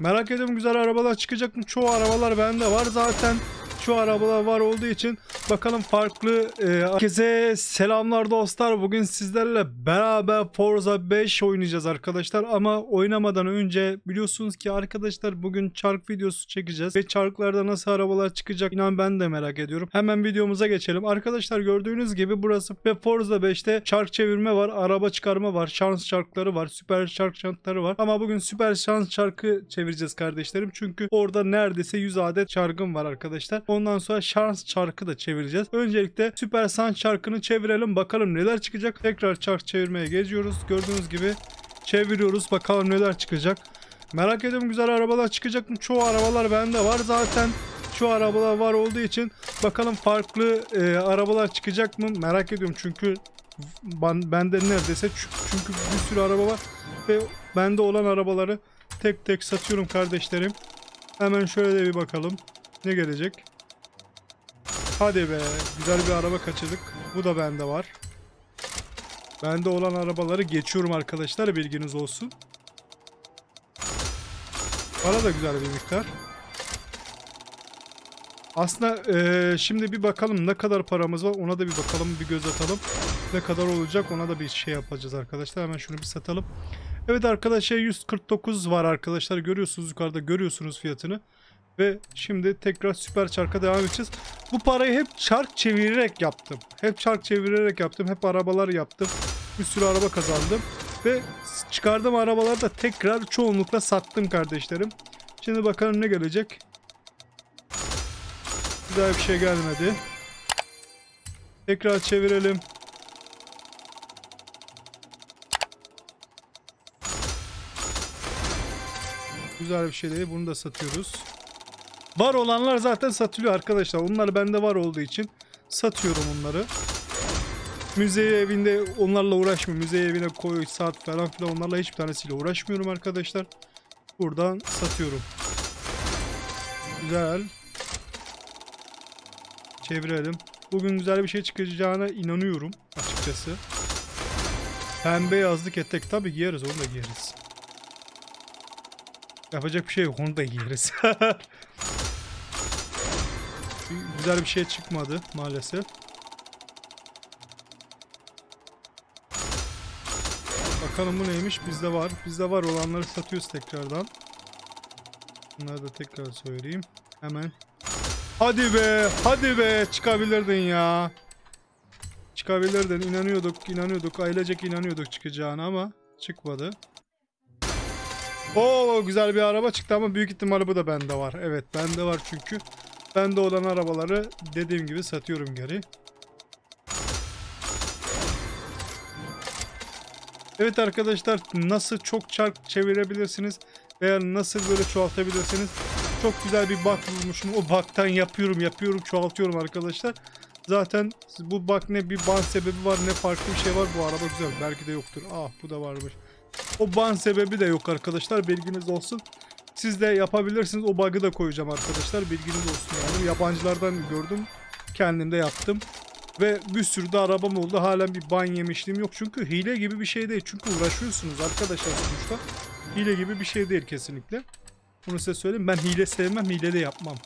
Merak ediyorum güzel arabalar çıkacak mı? Çoğu arabalar bende var zaten. Şu arabalar var olduğu için bakalım farklı e, herkese selamlar dostlar. Bugün sizlerle beraber Forza 5 oynayacağız arkadaşlar. Ama oynamadan önce biliyorsunuz ki arkadaşlar bugün çark videosu çekeceğiz. Ve çarklarda nasıl arabalar çıkacak inan ben de merak ediyorum. Hemen videomuza geçelim. Arkadaşlar gördüğünüz gibi burası ve Forza 5'te çark çevirme var. Araba çıkarma var. Şans çarkları var. Süper çark çarkları var. Ama bugün süper şans çarkı çevireceğiz kardeşlerim. Çünkü orada neredeyse 100 adet çarkım var arkadaşlar. Ondan sonra şans çarkı da çevireceğiz. Öncelikle süper şans çarkını çevirelim. Bakalım neler çıkacak. Tekrar çark çevirmeye geziyoruz. Gördüğünüz gibi çeviriyoruz. Bakalım neler çıkacak. Merak ediyorum güzel arabalar çıkacak mı? Çoğu arabalar bende var zaten. Şu arabalar var olduğu için bakalım farklı e, arabalar çıkacak mı? Merak ediyorum çünkü ben, bende neredeyse çünkü bir sürü araba var ve bende olan arabaları tek tek satıyorum kardeşlerim. Hemen şöyle de bir bakalım. Ne gelecek? Hadi be. Güzel bir araba kaçırdık. Bu da bende var. Bende olan arabaları geçiyorum arkadaşlar. Bilginiz olsun. Para da güzel bir miktar. Aslında eee, şimdi bir bakalım ne kadar paramız var ona da bir bakalım bir göz atalım. Ne kadar olacak ona da bir şey yapacağız arkadaşlar. Hemen şunu bir satalım. Evet arkadaşlar 149 var arkadaşlar. Görüyorsunuz yukarıda görüyorsunuz fiyatını. Ve şimdi tekrar süper çarka devam edeceğiz. Bu parayı hep çark çevirerek yaptım. Hep çark çevirerek yaptım. Hep arabalar yaptım. Bir sürü araba kazandım. Ve çıkardığım arabaları da tekrar çoğunlukla sattım kardeşlerim. Şimdi bakalım ne gelecek. Güzel bir şey gelmedi. Tekrar çevirelim. Güzel bir şey değil. Bunu da satıyoruz. Var olanlar zaten satılıyor arkadaşlar. Onlar bende var olduğu için satıyorum onları. Müzeye evinde onlarla uğraşmıyorum. Müzeye evine koy, saat falan filan onlarla hiçbir tanesiyle uğraşmıyorum arkadaşlar. Buradan satıyorum. Güzel. Çevirelim. Bugün güzel bir şey çıkacağına inanıyorum açıkçası. Pembe yazlık etek tabi giyeriz onu da giyeriz. Yapacak bir şey yok onu da giyeriz. Güzel bir şey çıkmadı maalesef. Bakalım bu neymiş? Bizde var. Bizde var olanları satıyoruz tekrardan. Bunları da tekrar söyleyeyim. Hemen. Hadi be! Hadi be! Çıkabilirdin ya. Çıkabilirdin. İnanıyorduk, inanıyorduk. Ailecek inanıyorduk çıkacağına ama çıkmadı. Oo güzel bir araba çıktı ama büyük ihtimalle bu da bende var. Evet bende var çünkü. Bende olan arabaları dediğim gibi satıyorum geri. Evet arkadaşlar nasıl çok çark çevirebilirsiniz veya nasıl böyle çoğaltabilirsiniz. Çok güzel bir bak bulmuşum. O baktan yapıyorum yapıyorum çoğaltıyorum arkadaşlar. Zaten bu bak ne bir ban sebebi var ne farklı bir şey var. Bu araba güzel. Belki de yoktur. Ah bu da varmış. O ban sebebi de yok arkadaşlar. Bilginiz olsun. Siz de yapabilirsiniz. O bug'ı da koyacağım arkadaşlar. Bilginiz olsun yani. Yabancılardan gördüm. Kendim de yaptım. Ve bir sürü de arabam oldu. Halen bir ban yemişliğim yok. Çünkü hile gibi bir şey değil. Çünkü uğraşıyorsunuz arkadaşlar sonuçta. Hile gibi bir şey değil kesinlikle. Bunu size söyleyeyim. Ben hile sevmem. Hile de yapmam.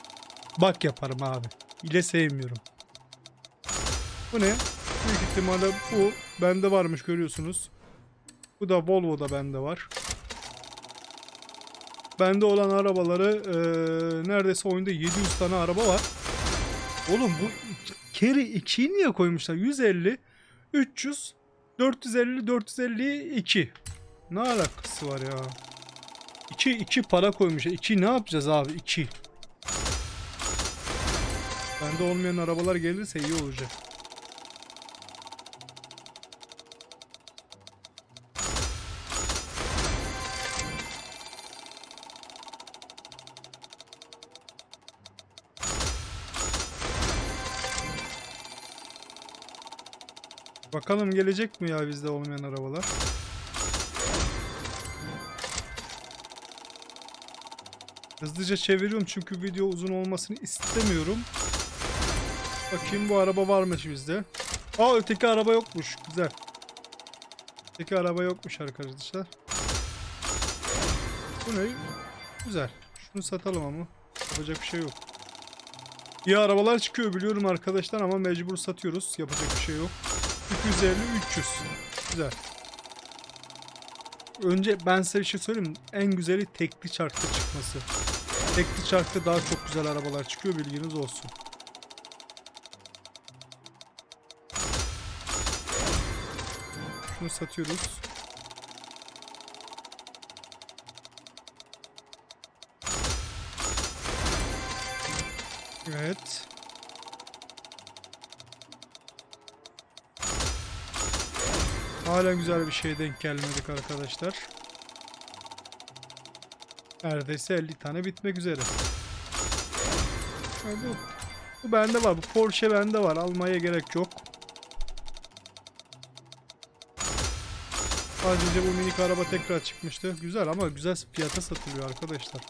Bak yaparım abi. Hile sevmiyorum. Bu ne? Büyük ihtimalle bu bende varmış görüyorsunuz. Bu da Volvo'da bende var. Bende olan arabaları eee, neredeyse oyunda 700 tane araba var. Oğlum bu keri 2'yi niye koymuşlar? 150, 300, 450, 452. Ne alakası var ya? 2 2 para koymuşlar. 2 ne yapacağız abi? 2. Bende olmayan arabalar gelirse iyi olacak. Bakalım gelecek mi ya bizde olmayan arabalar? Hızlıca çeviriyorum çünkü video uzun olmasını istemiyorum. Bakayım bu araba varmış bizde. Aa öteki araba yokmuş. Güzel. Öteki araba yokmuş arkadaşlar. Bu ne? Güzel. Şunu satalım ama. Yapacak bir şey yok. İyi arabalar çıkıyor biliyorum arkadaşlar ama mecbur satıyoruz. Yapacak bir şey yok. 250 300. Güzel. Önce ben size bir şey söyleyeyim? En güzeli tekli çarkta çıkması. Tekli çarkta daha çok güzel arabalar çıkıyor bilginiz olsun. Şunu satıyoruz. Evet. Hala güzel bir şeye denk gelmedik arkadaşlar. Neredeyse 50 tane bitmek üzere. Ha, bu, bu bende var. Bu Porsche bende var. Almaya gerek yok. Sadece bu minik araba tekrar çıkmıştı. Güzel ama güzel fiyata satılıyor arkadaşlar.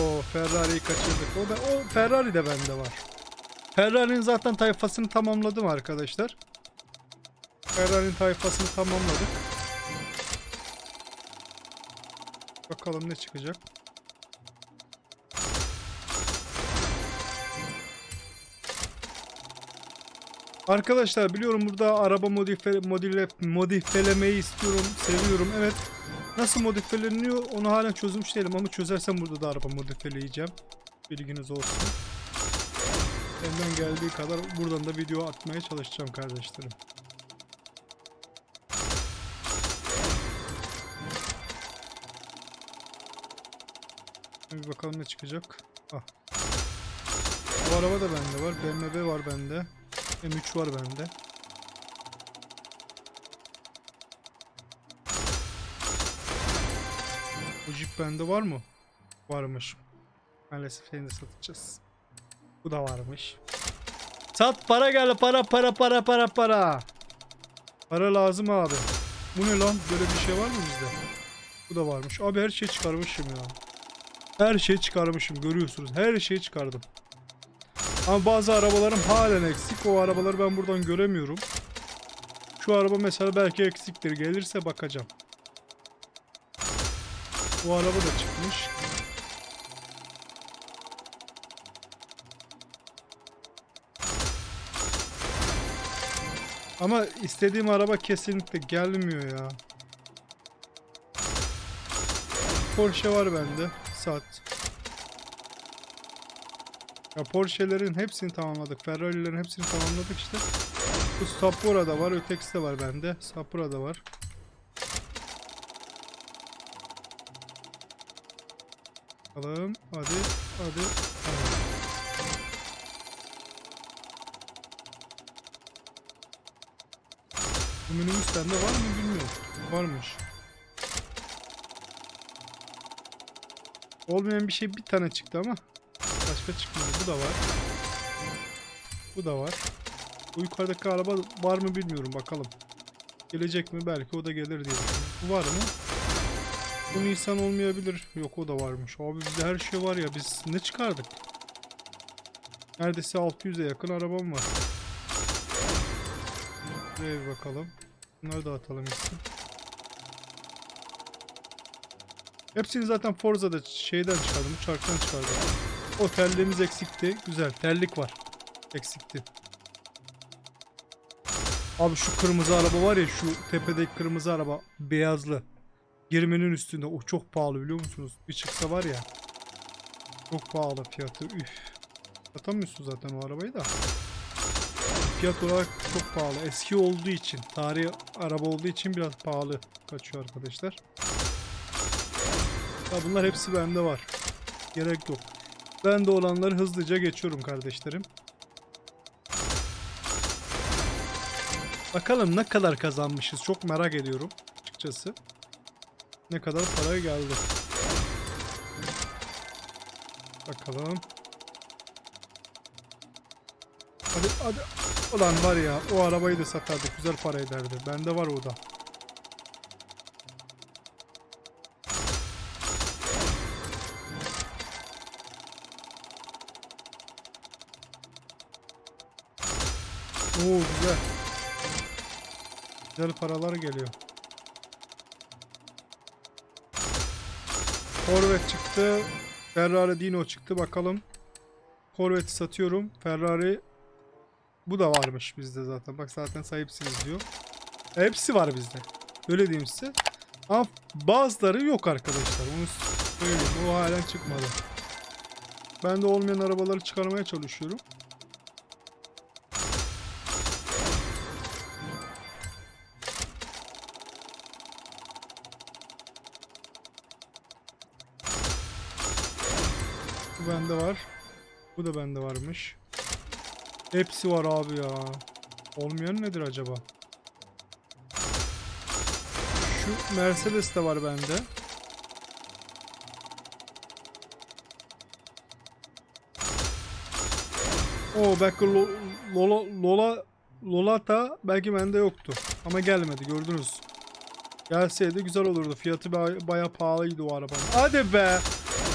O Ferrari'yi kaçırdık. O, da, o Ferrari de bende var. Ferrari'nin zaten tayfasını tamamladım arkadaşlar. Ferrari'nin tayfasını tamamladık. Bakalım ne çıkacak. Arkadaşlar biliyorum burada araba modife, modile, modifelemeyi istiyorum, seviyorum. Evet. Nasıl modifeleniyor onu hala çözmüş değilim ama çözersem burada da araba modifeleyeceğim. Bilginiz olsun. Elimden geldiği kadar buradan da video atmaya çalışacağım kardeşlerim. Bir bakalım ne çıkacak. Ah. Bu araba da bende var. BMW var bende. M3 var bende. Bu Jeep bende var mı? Varmış. Maalesef seni satacağız. Bu da varmış. Sat para gel para para para para para. Para lazım abi. Bu ne lan? Böyle bir şey var mı bizde? Bu da varmış. Abi her şeyi çıkarmışım ya. Her şeyi çıkarmışım görüyorsunuz. Her şeyi çıkardım. Ama bazı arabalarım halen eksik. O arabaları ben buradan göremiyorum. Şu araba mesela belki eksiktir. Gelirse bakacağım. Bu araba da çıkmış. Ama istediğim araba kesinlikle gelmiyor ya. Porsche var bende. Sat. Ya Porsche'lerin hepsini tamamladık. Ferrari'lerin hepsini tamamladık işte. Bu Sapura da var. Ötekisi de var bende. Sapura da var. Bakalım. Hadi. Hadi. Tamam. Bu minibüs bende var mı bilmiyorum. Varmış. Olmayan bir şey bir tane çıktı ama başka çıkmadı. Bu da var. Bu da var. Bu yukarıdaki araba var mı bilmiyorum bakalım. Gelecek mi? Belki o da gelir diye. Bu var mı? Bu Nisan olmayabilir. Yok o da varmış. Abi bizde her şey var ya biz ne çıkardık? Neredeyse 600'e yakın arabam var. Buraya bir bakalım. Bunları da atalım gitsin. Hepsini zaten Forza'da şeyden çıkardım. Uçaktan çıkardım. O terliğimiz eksikti. Güzel. Terlik var. Eksikti. Abi şu kırmızı araba var ya şu tepedeki kırmızı araba beyazlı. 20'nin üstünde. O çok pahalı biliyor musunuz? Bir çıksa var ya. Çok pahalı fiyatı. Üf. Satamıyorsun zaten o arabayı da. Fiyat olarak çok pahalı. Eski olduğu için, tarihi araba olduğu için biraz pahalı kaçıyor arkadaşlar. Ya bunlar hepsi bende var. Gerek yok. Bende olanları hızlıca geçiyorum kardeşlerim. Bakalım ne kadar kazanmışız. Çok merak ediyorum açıkçası. Ne kadar para geldi. Bakalım. Hadi hadi. Ulan var ya o arabayı da satardık. Güzel para ederdi. Bende var o da. Oo güzel. Güzel paralar geliyor. Corvette çıktı. Ferrari Dino çıktı. Bakalım. Corvette'i satıyorum. Ferrari bu da varmış bizde zaten. Bak zaten sahipsiniz diyor. Hepsi var bizde. Öyle diyeyim size. Ama bazıları yok arkadaşlar. Onu söyleyeyim. O halen çıkmadı. Ben de olmayan arabaları çıkarmaya çalışıyorum. Bu bende var. Bu da bende varmış. Hepsi var abi ya. Olmayan nedir acaba? Şu Mercedes de var bende. O belki Lo- Lola, Lola Lolata belki bende yoktu. Ama gelmedi gördünüz. Gelseydi güzel olurdu. Fiyatı baya, baya pahalıydı o arabanın. Hadi be.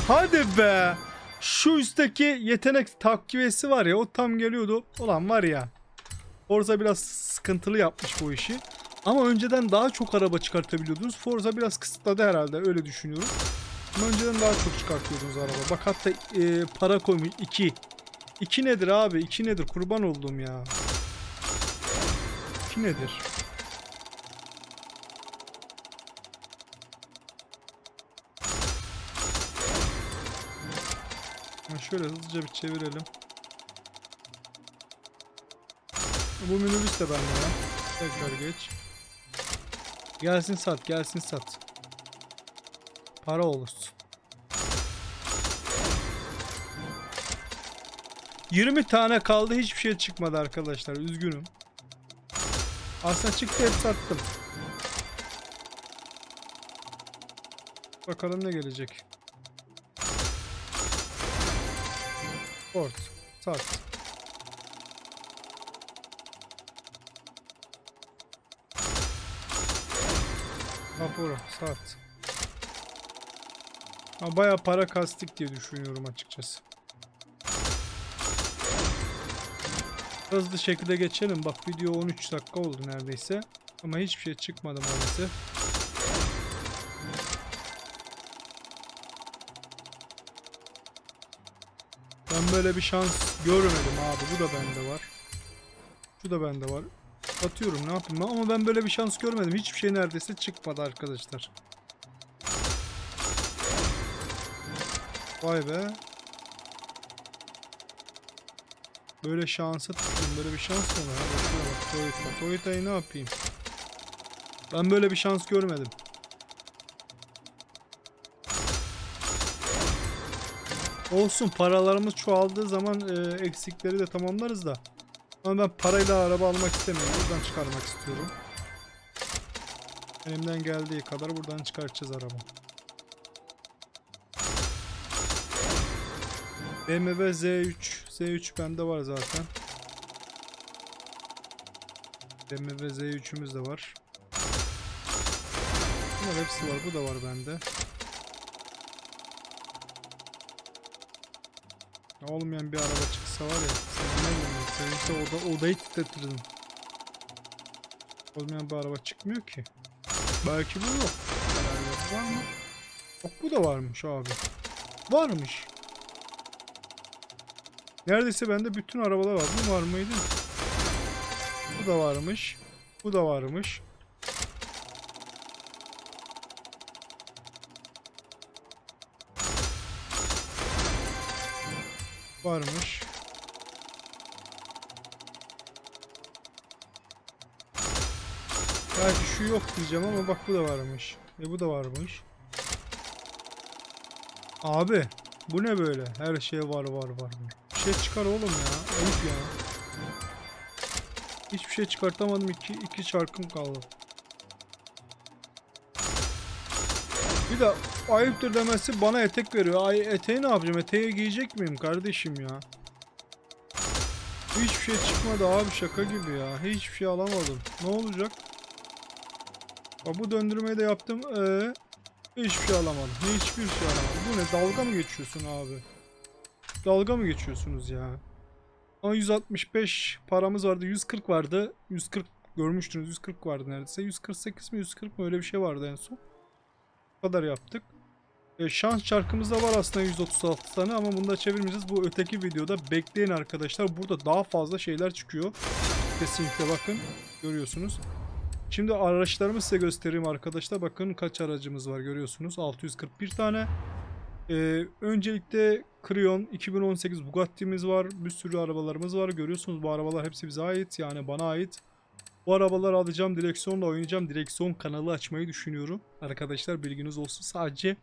Hadi be. Şu üstteki yetenek takviyesi var ya o tam geliyordu. Ulan var ya. Forza biraz sıkıntılı yapmış bu işi. Ama önceden daha çok araba çıkartabiliyordunuz. Forza biraz kısıtladı herhalde öyle düşünüyorum. Ama önceden daha çok çıkartıyordunuz araba. Bak hatta e, para koymuş 2. 2 nedir abi? 2 nedir? Kurban oldum ya. 2 nedir? Şöyle hızlıca bir çevirelim. Bu minibüs de bende ya. Tekrar geç. Gelsin sat, gelsin sat. Para olursun. 20 tane kaldı hiçbir şey çıkmadı arkadaşlar üzgünüm. Aslında çıktı hep sattım. Bakalım ne gelecek. Ford. Sat. Vapuru. Sat. Ha, bayağı para kastik diye düşünüyorum açıkçası. Hızlı şekilde geçelim. Bak video 13 dakika oldu neredeyse. Ama hiçbir şey çıkmadı maalesef. Böyle bir şans görmedim abi. Bu da bende var. Şu da bende var. Atıyorum ne yapayım ama ben böyle bir şans görmedim. Hiçbir şey neredeyse çıkmadı arkadaşlar. Vay be. Böyle şansa tutayım. Böyle bir şans mı var? Toyota. Toyota'yı ne yapayım? Ben böyle bir şans görmedim. Olsun paralarımız çoğaldığı zaman e, eksikleri de tamamlarız da. Ama ben parayla araba almak istemiyorum. Buradan çıkarmak istiyorum. Elimden geldiği kadar buradan çıkartacağız araba. BMW Z3. Z3 bende var zaten. BMW Z3'ümüz de var. Bunlar hepsi var. Bu da var bende. Olmayan bir araba çıksa var ya. Sevinse oda, odayı titretirdim. Olmayan bir araba çıkmıyor ki. Belki bu yok. Herhalde. Var mı? Bak bu da varmış abi. Varmış. Neredeyse bende bütün arabalar var. Bu var mıydı? Bu da varmış. Bu da varmış. Varmış. Belki şu yok diyeceğim ama bak bu da varmış. E bu da varmış. Abi bu ne böyle? Her şey var var. var. Bir şey çıkar oğlum ya. Ayıp ya. Hiçbir şey çıkartamadım. İki, iki çarkım kaldı. Bir de ayıptır demesi bana etek veriyor. Ay eteği ne yapacağım? Eteği giyecek miyim kardeşim ya? Hiçbir şey çıkmadı abi şaka gibi ya. Hiçbir şey alamadım. Ne olacak? Bak bu döndürmeyi de yaptım. Ee, hiçbir şey alamadım. Hiçbir şey alamadım. Bu ne? Dalga mı geçiyorsun abi? Dalga mı geçiyorsunuz ya? Ama 165 paramız vardı. 140 vardı. 140 görmüştünüz. 140 vardı neredeyse. 148 mi 140 mı öyle bir şey vardı en son. Kadar yaptık. E, şans çarkımız da var aslında 136 tane ama bunu da çevirmeyeceğiz. Bu öteki videoda bekleyin arkadaşlar. Burada daha fazla şeyler çıkıyor. Kesinlikle bakın. Görüyorsunuz. Şimdi araçlarımı size göstereyim arkadaşlar. Bakın kaç aracımız var görüyorsunuz. 641 tane. Ee, öncelikle Creon 2018 Bugatti'miz var. Bir sürü arabalarımız var. Görüyorsunuz bu arabalar hepsi bize ait. Yani bana ait. Bu arabaları alacağım. Direksiyonla oynayacağım. Direksiyon kanalı açmayı düşünüyorum. Arkadaşlar bilginiz olsun. Sadece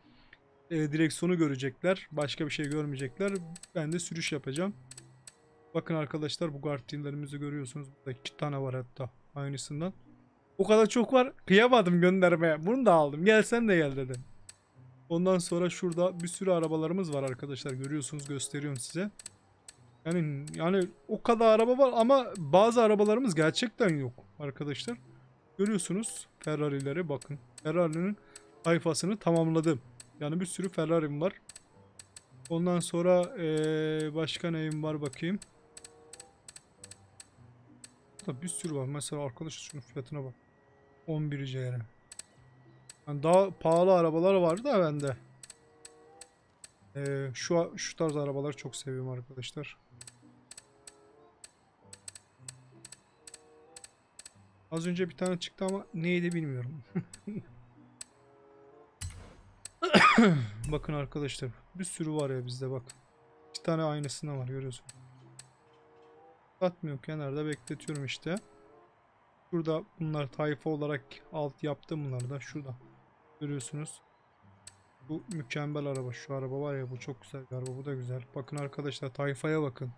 e, direksiyonu görecekler. Başka bir şey görmeyecekler. Ben de sürüş yapacağım. Bakın arkadaşlar bu Guardian'larımızı görüyorsunuz. Burada iki tane var hatta aynısından. O kadar çok var. Kıyamadım göndermeye. Bunu da aldım. Gel sen de gel dedim. Ondan sonra şurada bir sürü arabalarımız var arkadaşlar. Görüyorsunuz gösteriyorum size. Yani yani o kadar araba var ama bazı arabalarımız gerçekten yok arkadaşlar. Görüyorsunuz Ferrari'lere bakın. Ferrari'nin sayfasını tamamladım. Yani bir sürü Ferrari'm var. Ondan sonra eee, başka neyim var bakayım. Bir sürü var. Mesela arkadaşlar şunun fiyatına bak. 11 CR. Yani daha pahalı arabalar vardı da bende. Ee, şu şu tarz arabalar çok seviyorum arkadaşlar. Az önce bir tane çıktı ama neydi bilmiyorum. Bakın arkadaşlar bir sürü var ya bizde bak. Bir tane aynısından var görüyorsun. Satmıyor kenarda bekletiyorum işte. Şurada bunlar tayfa olarak alt yaptım bunları da şurada. Görüyorsunuz. Bu mükemmel araba. Şu araba var ya bu çok güzel bir araba. Bu da güzel. Bakın arkadaşlar tayfaya bakın.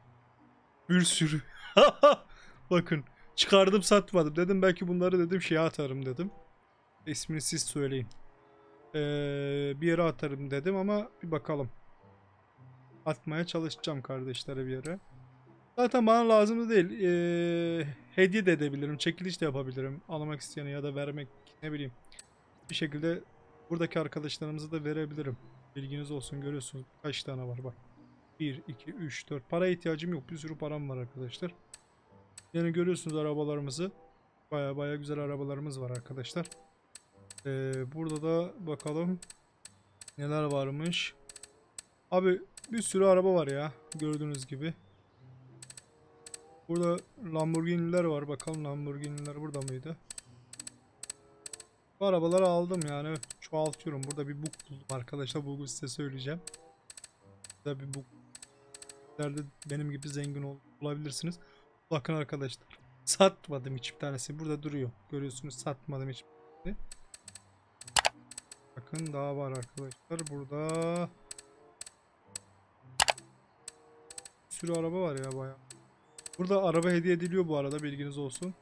Bir sürü. bakın. Çıkardım satmadım. Dedim belki bunları dedim şeye atarım dedim. İsmini siz söyleyin. Ee, bir yere atarım dedim ama bir bakalım. Atmaya çalışacağım kardeşlere bir yere. Zaten bana lazım da değil. Ee, hediye de edebilirim. Çekiliş de yapabilirim. Almak isteyene ya da vermek ne bileyim. Bir şekilde buradaki arkadaşlarımıza da verebilirim. Bilginiz olsun görüyorsunuz. Kaç tane var bak. 1, 2, 3, 4. Para ihtiyacım yok. Bir sürü param var arkadaşlar. Yani görüyorsunuz arabalarımızı. Baya baya güzel arabalarımız var arkadaşlar. Ee, burada da bakalım neler varmış. Abi bir sürü araba var ya. Gördüğünüz gibi. Burada Lamborghini'ler var. Bakalım Lamborghini'ler burada mıydı? Bu arabaları aldım yani. Çoğaltıyorum. Burada bir book buldum arkadaşlar. Bug'u size söyleyeceğim. Burada bir book. Benim gibi zengin ol olabilirsiniz. Bakın arkadaşlar. Satmadım hiçbir tanesi. Burada duruyor. Görüyorsunuz satmadım hiçbir tanesi. Bakın daha var arkadaşlar. Burada bir sürü araba var ya bayağı. Burada araba hediye ediliyor bu arada bilginiz olsun.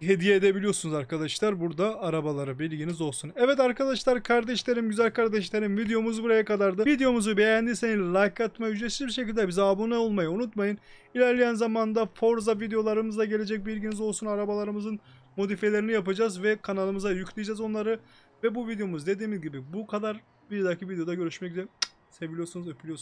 Hediye edebiliyorsunuz arkadaşlar burada arabaları bilginiz olsun. Evet arkadaşlar kardeşlerim güzel kardeşlerim videomuz buraya kadardı. Videomuzu beğendiyseniz like atmayı ücretsiz bir şekilde bize abone olmayı unutmayın. İlerleyen zamanda Forza videolarımız da gelecek bilginiz olsun arabalarımızın modifiyelerini yapacağız ve kanalımıza yükleyeceğiz onları. Ve bu videomuz dediğimiz gibi bu kadar. Bir dahaki videoda görüşmek üzere. Seviliyorsunuz öpülüyorsunuz.